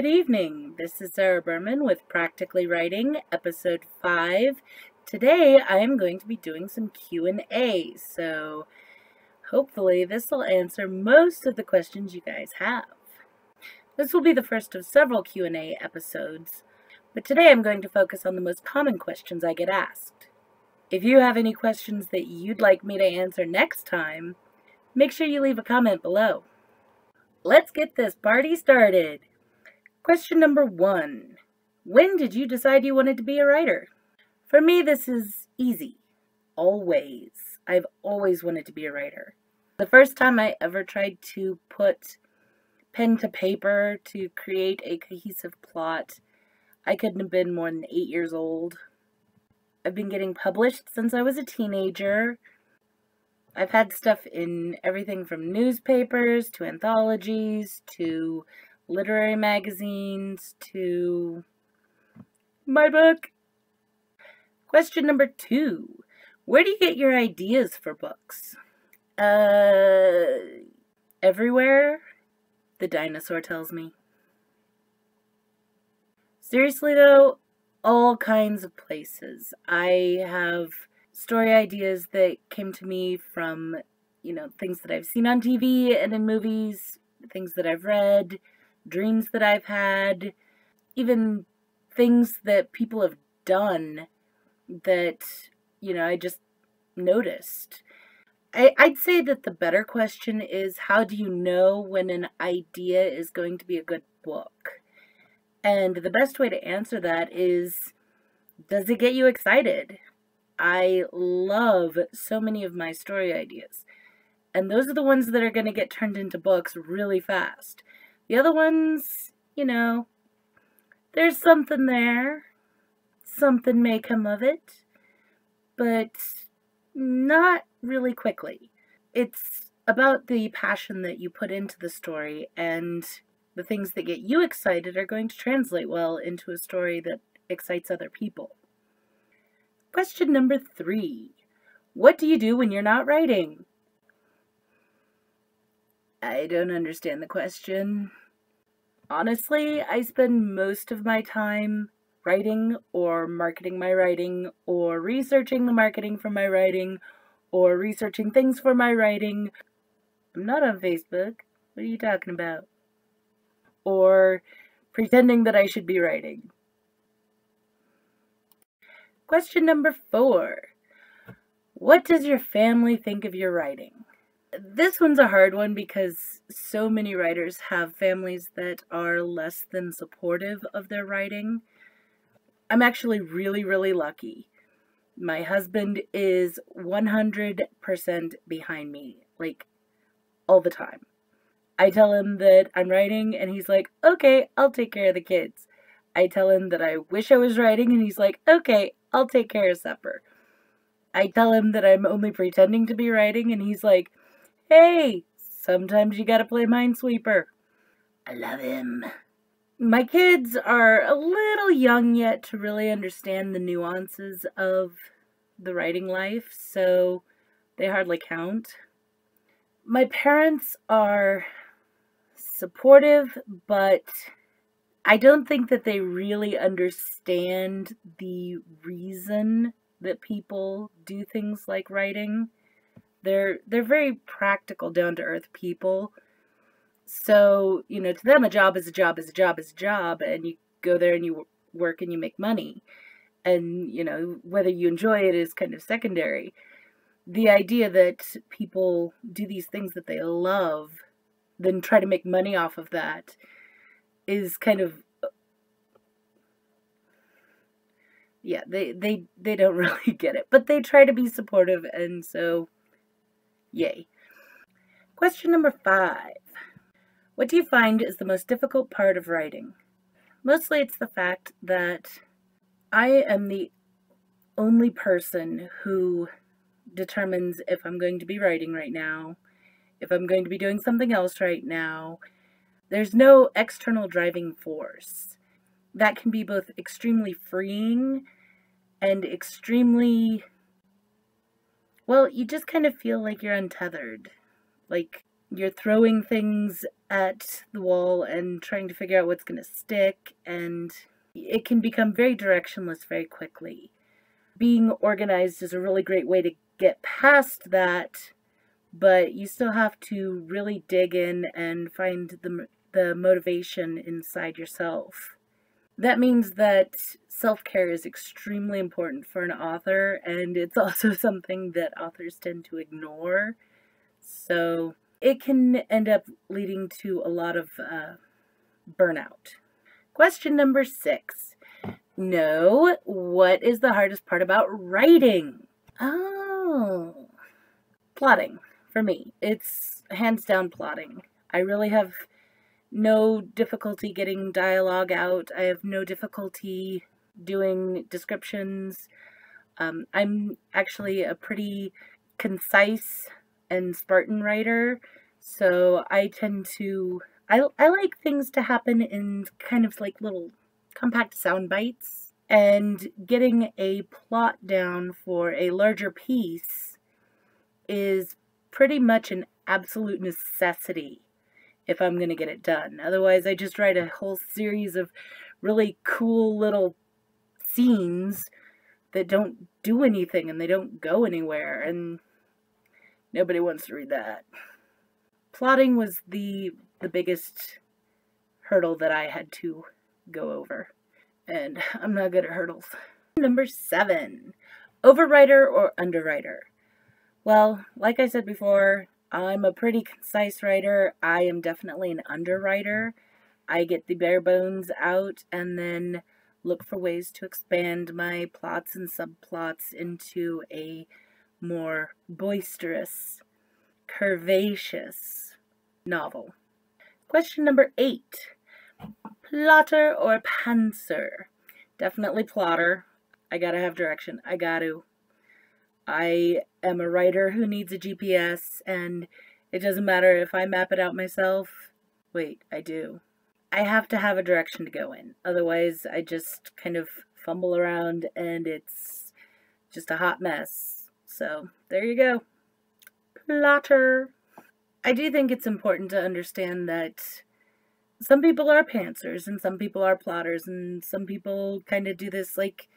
Good evening. This is Sarah Buhrman with Practically Writing, episode 5. Today I am going to be doing some Q&A, so hopefully this will answer most of the questions you guys have. This will be the first of several Q&A episodes, but today I'm going to focus on the most common questions I get asked. If you have any questions that you'd like me to answer next time, make sure you leave a comment below. Let's get this party started. Question number one. When did you decide you wanted to be a writer? For me, this is easy. Always. I've always wanted to be a writer. The first time I ever tried to put pen to paper to create a cohesive plot, I couldn't have been more than eight years old. I've been getting published since I was a teenager. I've had stuff in everything from newspapers to anthologies to literary magazines to my book. Question number two Where do you get your ideas for books? Uh, everywhere, the dinosaur tells me. Seriously, though, all kinds of places. I have story ideas that came to me from, you know, things that I've seen on TV and in movies, things that I've read, dreams that I've had, even things that people have done that, you know, I just noticed. I, I'd say that the better question is how do you know when an idea is going to be a good book? And the best way to answer that is does it get you excited? I love so many of my story ideas. And those are the ones that are going to get turned into books really fast. The other ones, you know, there's something there. Something may come of it. But not really quickly. It's about the passion that you put into the story, and the things that get you excited are going to translate well into a story that excites other people. Question number three What do you do when you're not writing? I don't understand the question. Honestly, I spend most of my time writing or marketing my writing or researching the marketing for my writing or researching things for my writing. I'm not on Facebook. What are you talking about? Or pretending that I should be writing. Question number four What does your family think of your writing? This one's a hard one because so many writers have families that are less than supportive of their writing. I'm actually really, really lucky. My husband is 100% behind me, like all the time. I tell him that I'm writing, and he's like, okay, I'll take care of the kids. I tell him that I wish I was writing, and he's like, okay, I'll take care of supper. I tell him that I'm only pretending to be writing, and he's like, hey, sometimes you gotta play Minesweeper. I love him. My kids are a little young yet to really understand the nuances of the writing life, so they hardly count. My parents are supportive, but I don't think that they really understand the reason that people do things like writing. They're they're very practical, down to earth people. So, you know, to them a job is a job is a job is a job and you go there and you work and you make money. And, you know, whether you enjoy it is kind of secondary. The idea that people do these things that they love, then try to make money off of that is kind of yeah they they they don't really get it but they try to be supportive and so yay question number five what do you find is the most difficult part of writing mostly it's the fact that i am the only person who determines if i'm going to be writing right now if i'm going to be doing something else right now there's no external driving force. That can be both extremely freeing and extremely. Well, you just kind of feel like you're untethered. Like you're throwing things at the wall and trying to figure out what's going to stick, and it can become very directionless very quickly. Being organized is a really great way to get past that, but you still have to really dig in and find the, the motivation inside yourself. That means that self care is extremely important for an author, and it's also something that authors tend to ignore. So it can end up leading to a lot of uh, burnout. Question number six. No, what is the hardest part about writing? Oh, plotting for me. It's hands down plotting. I really have no difficulty getting dialogue out. I have no difficulty doing descriptions. Um, I'm actually a pretty concise and Spartan writer, so I tend to I I like things to happen in kind of like little compact sound bites and getting a plot down for a larger piece is pretty much an absolute necessity if I'm going to get it done. Otherwise, I just write a whole series of really cool little scenes that don't do anything and they don't go anywhere and nobody wants to read that. Plotting was the the biggest hurdle that I had to go over. And I'm not good at hurdles. Number 7. Overwriter or underwriter? Well, like I said before, I'm a pretty concise writer. I am definitely an underwriter. I get the bare bones out and then look for ways to expand my plots and subplots into a more boisterous, curvaceous novel. Question number eight. Plotter or pantser? Definitely plotter. I gotta have direction. I gotta. I am a writer who needs a GPS, and it doesn't matter if I map it out myself. Wait, I do. I have to have a direction to go in. Otherwise, I just kind of fumble around and it's just a hot mess. So, there you go. Plotter. I do think it's important to understand that some people are pantsers and some people are plotters and some people kind of do this like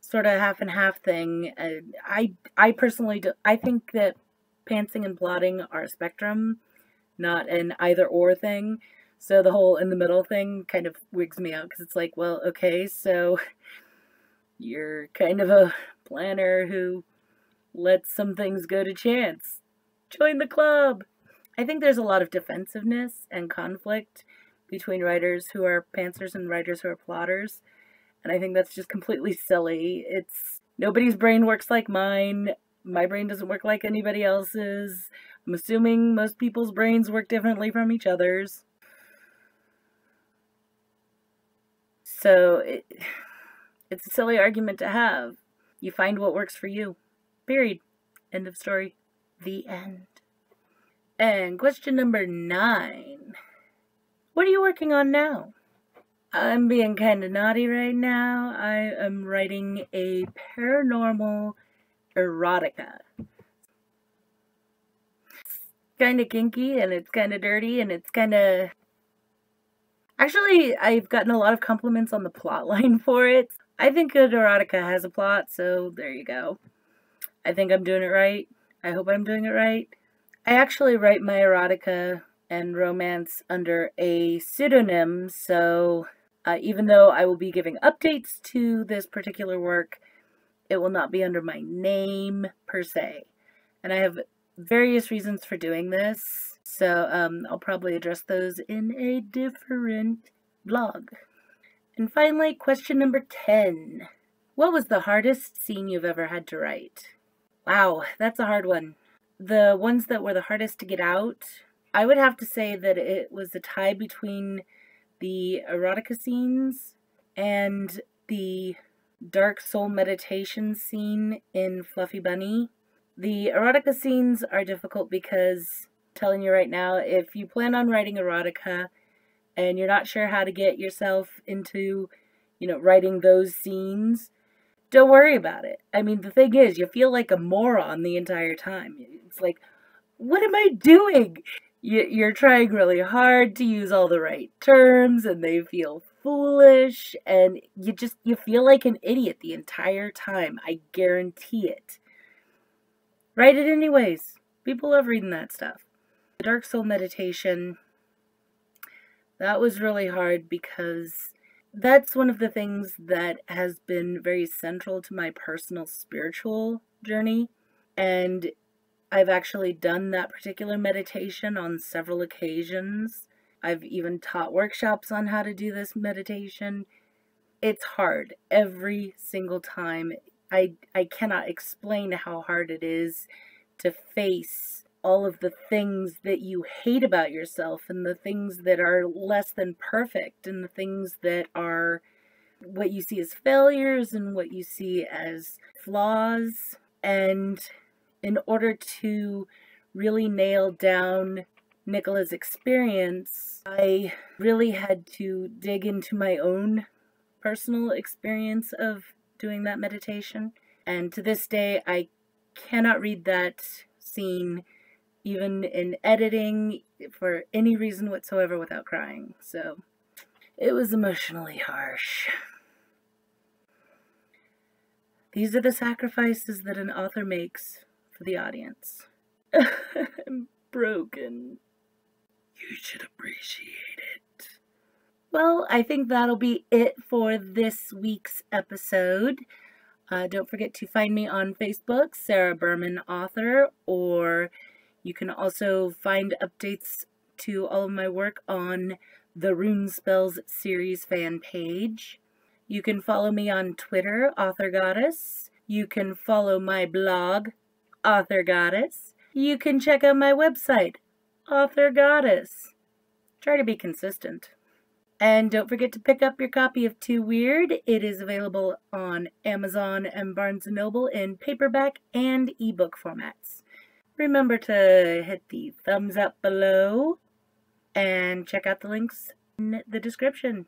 sort of half and half thing. Uh, I I personally do, I think that pantsing and plotting are a spectrum, not an either or thing. So the whole in the middle thing kind of wigs me out because it's like, well, okay, so you're kind of a planner who lets some things go to chance. Join the club. I think there's a lot of defensiveness and conflict between writers who are pantsers and writers who are plotters. And I think that's just completely silly. It's nobody's brain works like mine. My brain doesn't work like anybody else's. I'm assuming most people's brains work differently from each other's. So it, it's a silly argument to have. You find what works for you. Period. End of story. The end. And question number nine. What are you working on now? I'm being kind of naughty right now. I am writing a paranormal erotica. It's kind of kinky and it's kind of dirty and it's kind of. Actually, I've gotten a lot of compliments on the plot line for it. I think an erotica has a plot, so there you go. I think I'm doing it right. I hope I'm doing it right. I actually write my erotica and romance under a pseudonym, so uh, even though I will be giving updates to this particular work, it will not be under my name per se. And I have various reasons for doing this, so um, I'll probably address those in a different blog. And finally, question number 10. What was the hardest scene you've ever had to write? Wow, that's a hard one. The ones that were the hardest to get out, I would have to say that it was a tie between the erotica scenes and the dark soul meditation scene in Fluffy Bunny. The erotica scenes are difficult because, telling you right now, if you plan on writing erotica and you're not sure how to get yourself into, you know, writing those scenes, don't worry about it. I mean, the thing is, you feel like a moron the entire time. It's like, what am I doing? you're trying really hard to use all the right terms and they feel foolish and you just you feel like an idiot the entire time i guarantee it write it anyways people love reading that stuff the dark soul meditation that was really hard because that's one of the things that has been very central to my personal spiritual journey and I've actually done that particular meditation on several occasions. I've even taught workshops on how to do this meditation. It's hard every single time. I, I cannot explain how hard it is to face all of the things that you hate about yourself and the things that are less than perfect and the things that are what you see as failures and what you see as flaws. And in order to really nail down Nicola's experience, I really had to dig into my own personal experience of doing that meditation. And to this day, I cannot read that scene even in editing for any reason whatsoever without crying. So it was emotionally harsh. These are the sacrifices that an author makes for the audience. I'm broken. You should appreciate it. Well, I think that'll be it for this week's episode. Uh, don't forget to find me on Facebook, Sarah Buhrman Author, or you can also find updates to all of my work on the Rune Spells series fan page. You can follow me on Twitter, Author Goddess. You can follow my blog, Author Goddess. You can check out my website, Author Goddess. Try to be consistent. And don't forget to pick up your copy of Too Wyrd. It is available on Amazon and Barnes & Noble in paperback and ebook formats. Remember to hit the thumbs up below and check out the links in the description.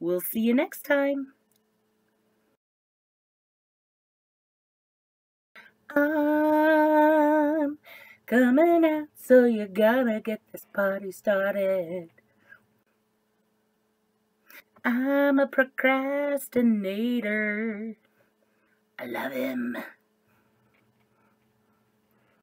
We'll see you next time. I'm coming out, so you gotta get this party started. I'm a procrastinator. I love him.